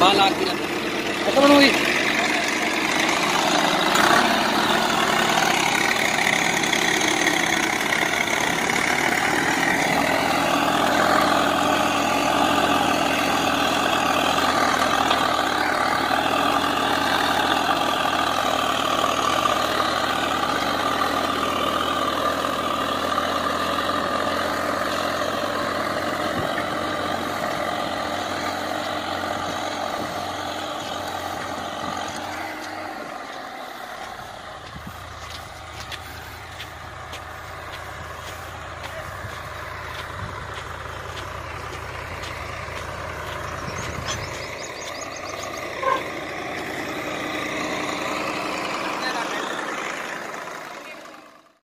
बाल आके ऐसा बनोगी